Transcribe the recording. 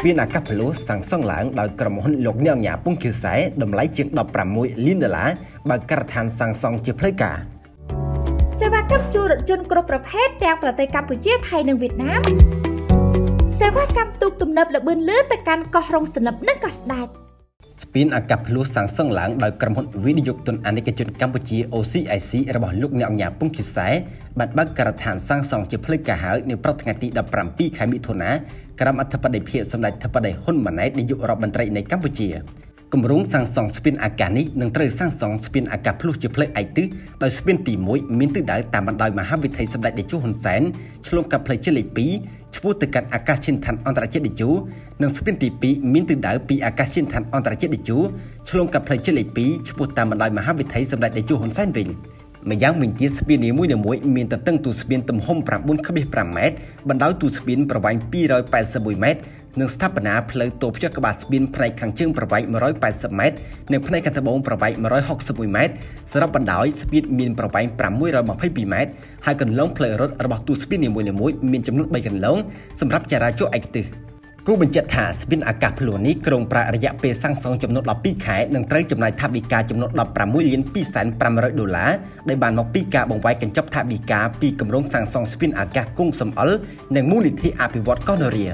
ស្ពានអាកាសផាឡូសាងសង់ឡើងដោយក្រុមហ៊ុនលោកនាងញ៉ាពុងខៀវសែតម្លៃជាង16លានដុល្លារបើការដ្ឋានសាងសង់ជាផ្លូវការសេវាកម្មជួលរថយន្តគ្រប់ប្រភេទទាំងប្រទេសកម្ពុជាថៃនិងវៀតណាមសេវាកម្មទូកទំនើបល្បឿនលឿនទៅកាន់កោះរងសន្លឹមនិងកោះស្ដេច ស្ពានអាកាសភ្លុះសាងសង់ឡើងដោយក្រុមហ៊ុនវិនិយោគទុនអាណិកជនកម្ពុជា OCIC របស់លោកអ្នកអញ្ញាពុងខិសែបានបើកការដ្ឋានសាងសង់ជាផ្លូវការហើយនៅព្រឹកថ្ងៃទី17ខែមិថុនាក្រោមអធិបតីភាពសម្ដេចធិបតីហ៊ុនម៉ាណែតនាយករដ្ឋមន្ត្រីនៃកម្ពុជា គម្រោងសាងសង់ស្ពានអាកាសនេះនឹងត្រូវសាងសង់ស្ពានអាកាសភ្លុះជាផ្លូវឯកទិសដោយស្ពានទី1មានទិសដៅតាមបណ្ដោយមហាវិថីសម្ដេចតេជោហ៊ុនសែនឆ្លងកាត់ផ្លូវជាតិលេខ2ឆ្ពោះទៅកាន់អាកាសយានដ្ឋានអន្តរជាតិតេជោនិងស្ពានទី2មានទិសដៅពីអាកាសយានដ្ឋានអន្តរជាតិតេជោឆ្លងកាត់ផ្លូវជាតិលេខ2ឆ្ពោះតាមបណ្ដោយមហាវិថីសម្ដេចតេជោហ៊ុនសែនវិញម្យ៉ាងវិញទៀតស្ពាននីមួយៗមានទទឹងទូស្ពានទំហំ9.5ម៉ែត្របណ្ដោយទូស្ពានប្រវែង281ម៉ែត្រ និងស្ថាបនាផ្លូវតូផ្ទះក្បាលស្ពានផ្នែកខាងជើងប្រវែង180ម៉ែត្រនិងផ្នែកខាងត្បូងប្រវែង161ម៉ែត្រសរុបបណ្ដោយស្ពានមានប្រវែង622ម៉ែត្រហើយកន្លងផ្លូវរត់របស់ទូស្ពាននីមួយៗមានចំនួន3កន្លងសម្រាប់ចរាចរណ៍ឯកទេសគូបញ្ជាក់ថាស្ពានអាកាសភ្លួននេះក្រុងប្រាក់រយៈពេលសាងសង់ចំនួន12ខែនិងត្រូវចំណាយថវិកាចំនួន16លាន2.500ដុល្លារដែលបានមកពីការបង្វែរកញ្ចប់ថវិកាពីគម្រោងសាងសង់ស្ពានអាកាសគង់សំអល់និងមូលនិធិអភិវឌ្ឍកោះនរា